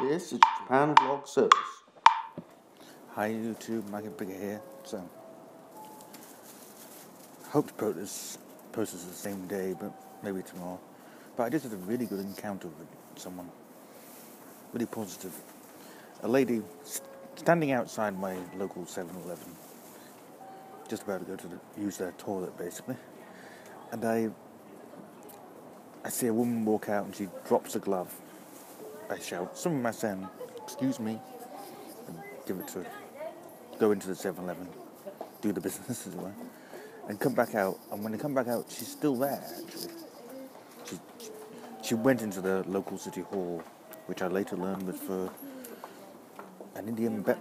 This is Japan Vlog Service. Hi YouTube, Mike Peckitt here. So, hope to post this, post this the same day, but maybe tomorrow. But I just had a really good encounter with someone. Really positive. A lady standing outside my local 7-Eleven. Just about to go to the, use their toilet basically. And I I see a woman walk out and she drops a glove. I shout, Someone must saying, excuse me, and give it to. Go into the 7 Eleven, do the business as well, and come back out. And when they come back out, she's still there actually. She, she went into the local city hall, which I later learned was for an Indian be-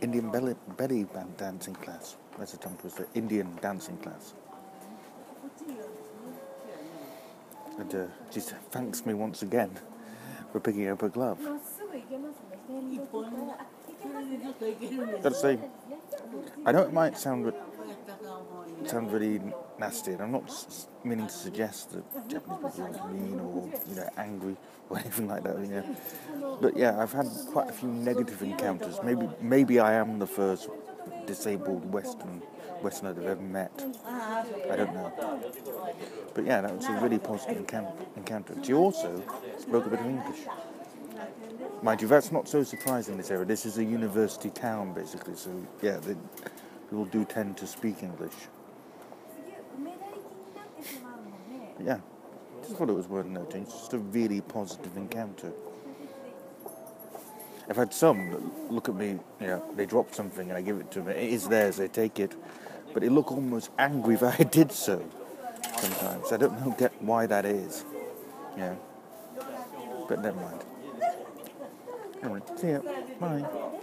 Indian belly, belly band dancing class. That's it was the Indian dancing class. And uh, she thanks me once again we're picking up a glove. Gotta say, I know it might sound sound really nasty, and I'm not meaning to suggest that Japanese people are mean or you know angry or anything like that. You know, but yeah, I've had quite a few negative encounters. Maybe maybe I am the first disabled Western Westerner they've ever met. I don't know. But yeah, that was a really positive encounter. She also spoke a bit of English. Mind you, that's not so surprising in this area. This is a university town, basically, so yeah, they, people do tend to speak English. But yeah, just thought it was worth noting. It's just a really positive encounter. I've had some look at me, you know, they drop something and I give it to them. It is theirs, they take it. But they look almost angry that I did so sometimes. I don't know get why that is. Yeah. But never mind. Anyway, see ya. Bye.